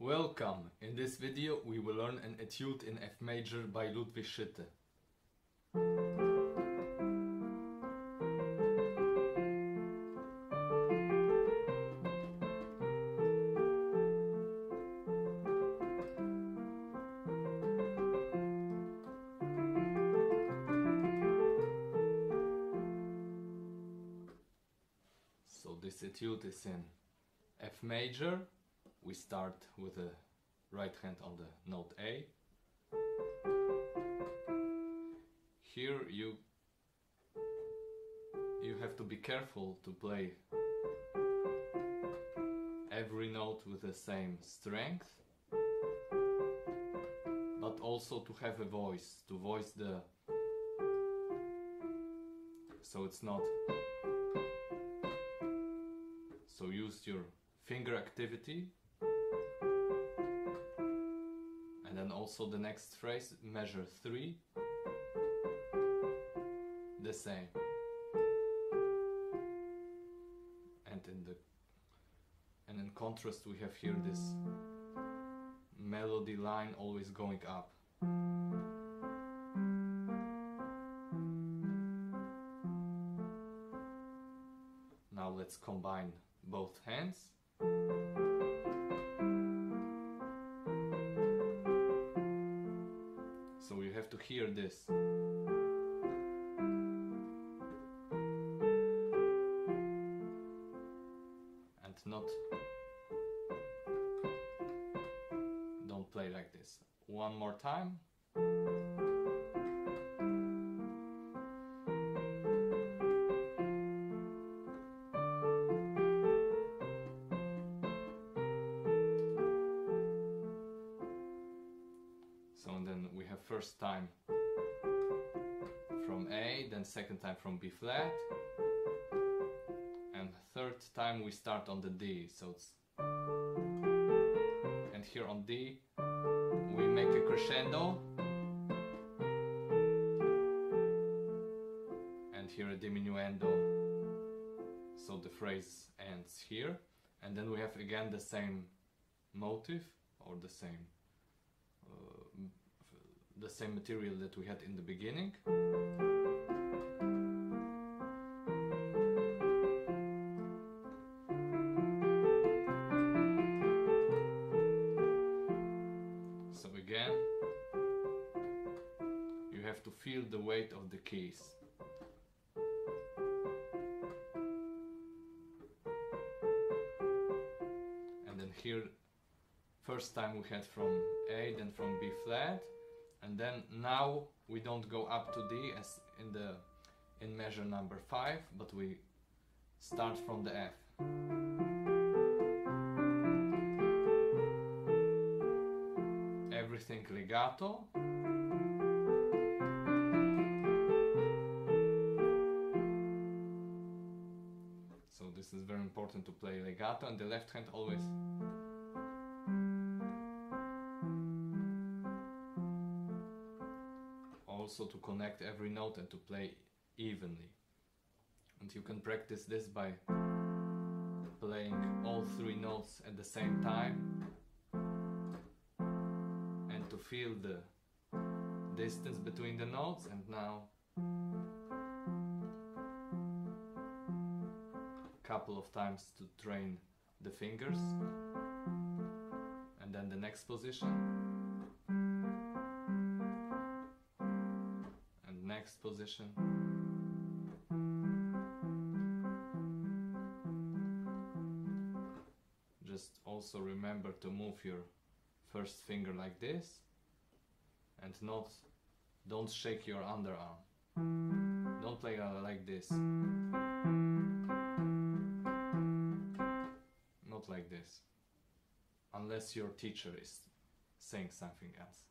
Welcome! In this video we will learn an etude in F major by Ludwig Schytte. So this etude is in F major. We start with the right hand on the note A. Here you you have to be careful to play every note with the same strength but also to have a voice to voice the so it's not so use your finger activity and then also the next phrase measure 3 the same. And in the and in contrast we have here this melody line always going up. Now let's combine both hands hear this. And not don't play like this. One more time first time from A then second time from B flat and third time we start on the D so it's and here on D we make a crescendo and here a diminuendo so the phrase ends here and then we have again the same motive or the same uh, the same material that we had in the beginning So again, you have to feel the weight of the keys. And then here, first time we had from A, then from B flat, and then now we don't go up to D as in the in measure number five, but we start from the F. everything legato. So this is very important to play legato and the left hand always. Also to connect every note and to play evenly. And you can practice this by playing all three notes at the same time. And to feel the distance between the notes. And now a couple of times to train the fingers. And then the next position next position. Just also remember to move your first finger like this and not don't shake your underarm. Don't play uh, like this. Not like this. Unless your teacher is saying something else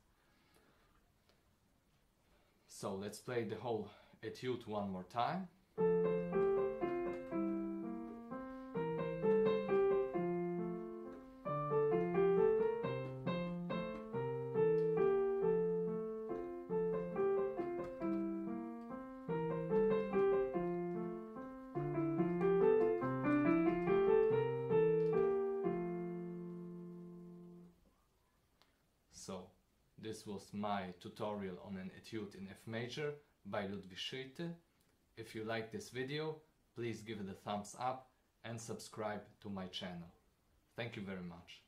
so let's play the whole etude one more time this was my tutorial on an etude in F major by Ludwig Schytte. If you like this video, please give it a thumbs up and subscribe to my channel. Thank you very much.